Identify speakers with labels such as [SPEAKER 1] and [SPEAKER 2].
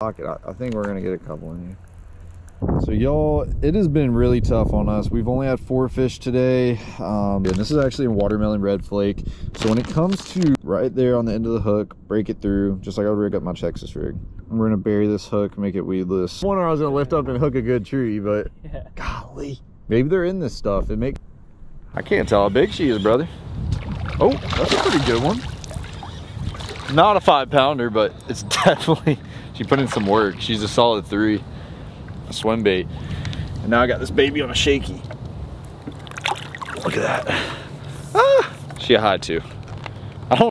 [SPEAKER 1] Fuck it, I, I think we're gonna get a couple in here. So y'all, it has been really tough on us. We've only had four fish today. Um, and this is actually a watermelon red flake. So when it comes to right there on the end of the hook, break it through, just like I would rig up my Texas rig. We're gonna bury this hook, make it weedless. One I was gonna lift up and hook a good tree, but
[SPEAKER 2] Yeah.
[SPEAKER 1] golly, maybe they're in this stuff. It make I can't tell how big she is, brother. Oh, that's a pretty good one. Not a five pounder, but it's definitely she put in some work. She's a solid three a swim bait. And now I got this baby on a shaky. Look at that. Ah, she a high too.